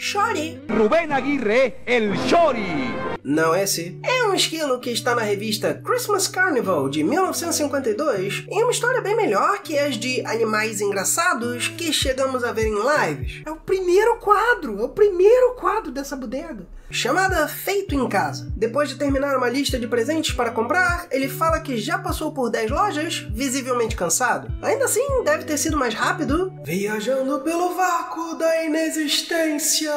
Shorty. Rubén Aguirre, el Shori. Não esse. É um esquilo que está na revista Christmas Carnival de 1952 em uma história bem melhor que as de animais engraçados que chegamos a ver em lives. É o primeiro quadro, é o primeiro quadro dessa bodega chamada Feito em Casa. Depois de terminar uma lista de presentes para comprar, ele fala que já passou por 10 lojas, visivelmente cansado. Ainda assim, deve ter sido mais rápido. Viajando pelo vácuo da inexistência.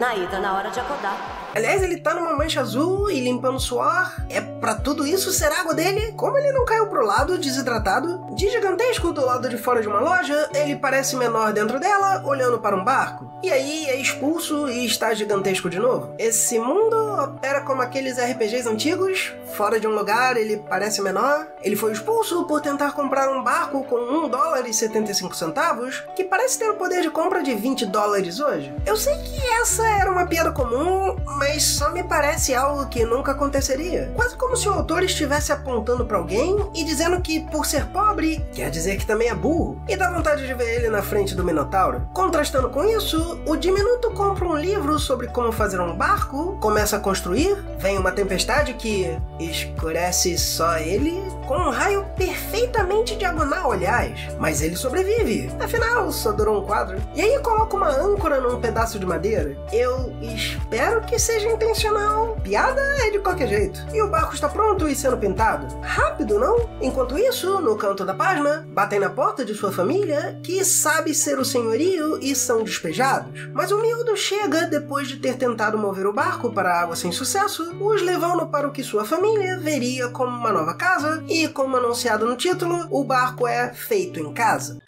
Naí, tá na hora de acordar. Aliás, ele tá numa mancha azul e limpando suor. É para tudo isso ser água dele? Como ele não caiu pro lado, desidratado? De gigantesco do lado de fora de uma loja, ele parece menor dentro dela, olhando para um barco. E aí é expulso e está gigantesco de novo. Esse mundo opera como aqueles RPGs antigos. Fora de um lugar, ele parece menor. Ele foi expulso por tentar comprar um barco com 1 dólar e 75 centavos, que parece ter o poder de compra de 20 dólares hoje. Eu sei que essa era uma piada comum, só me parece algo que nunca aconteceria. Quase como se o autor estivesse apontando para alguém e dizendo que, por ser pobre, quer dizer que também é burro. E dá vontade de ver ele na frente do Minotauro. Contrastando com isso, o diminuto compra um livro sobre como fazer um barco, começa a construir, vem uma tempestade que escurece só ele, com um raio perfeitamente diagonal, aliás. Mas ele sobrevive. Afinal, só durou um quadro. E aí coloca uma âncora num pedaço de madeira. Eu espero que seja intencional. Piada é de qualquer jeito. E o barco está pronto e sendo pintado. Rápido, não? Enquanto isso, no canto da página, batem na porta de sua família, que sabe ser o senhorio e são despejados. Mas o miúdo chega depois de ter tentado mover o barco para a água sem sucesso, os levando para o que sua família veria como uma nova casa, e como anunciado no título, o barco é feito em casa.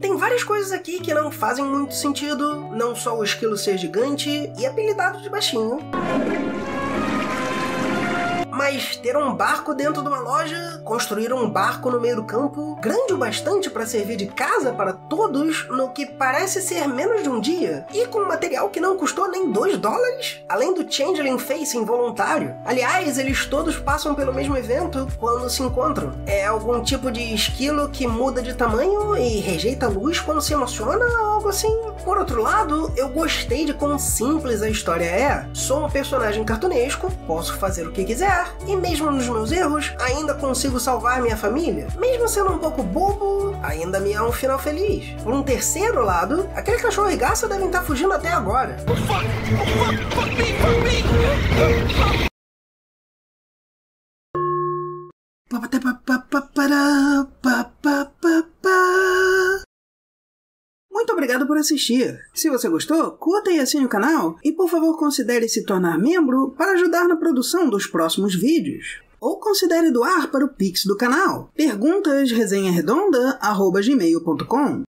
Tem várias coisas aqui que não fazem muito sentido, não só o esquilo ser gigante e apelidado de baixinho. Mas ter um barco dentro de uma loja, construir um barco no meio do campo, grande o bastante para servir de casa para todos no que parece ser menos de um dia, e com material que não custou nem 2 dólares, além do Changeling Face involuntário. Aliás, eles todos passam pelo mesmo evento quando se encontram. É algum tipo de esquilo que muda de tamanho e rejeita a luz quando se emociona algo assim. Por outro lado, eu gostei de quão simples a história é. Sou um personagem cartunesco, posso fazer o que quiser, e mesmo nos meus erros, ainda consigo salvar minha família. Mesmo sendo um pouco bobo, ainda me há um final feliz. Por um terceiro lado, aquele cachorro e garça devem estar fugindo até agora. Muito obrigado por assistir. Se você gostou, curta e assine o canal e por favor considere se tornar membro para ajudar na produção dos próximos vídeos. Ou considere doar para o Pix do canal. Perguntas resenharedonda@gmail.com.